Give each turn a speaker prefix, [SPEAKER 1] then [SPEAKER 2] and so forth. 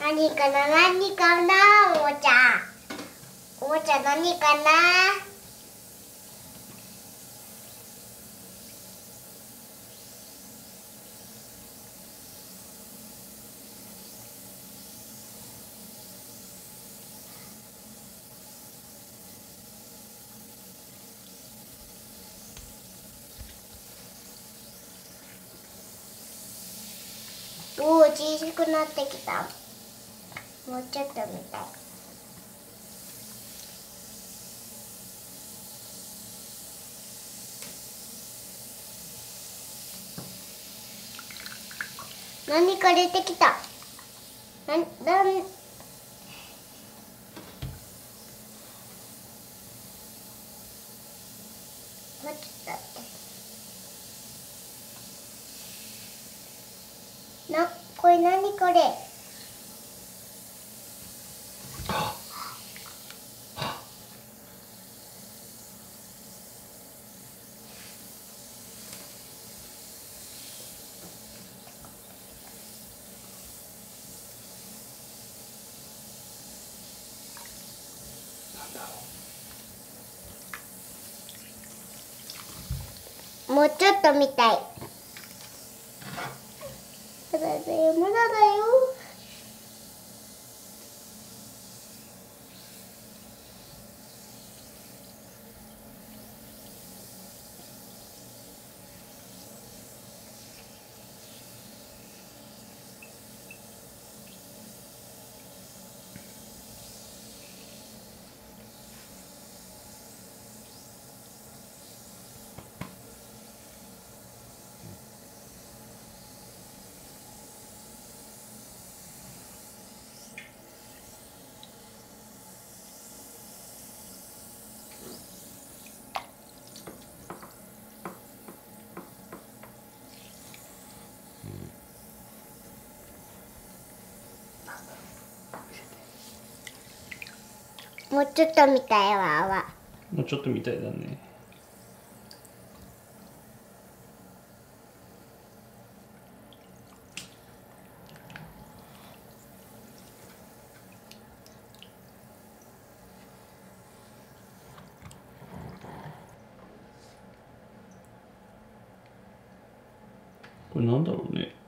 [SPEAKER 1] 何かな何かなおもちゃ。おもちゃ何かな。おお小さくなってきた。もうちょっと見たい。何か出てきた。なんなん待って。なこれ何これ？もうちょっと見たいまだだよまだだよもうちょっと見たいわ
[SPEAKER 2] もうちょっとみたいだね。これなんだろうね。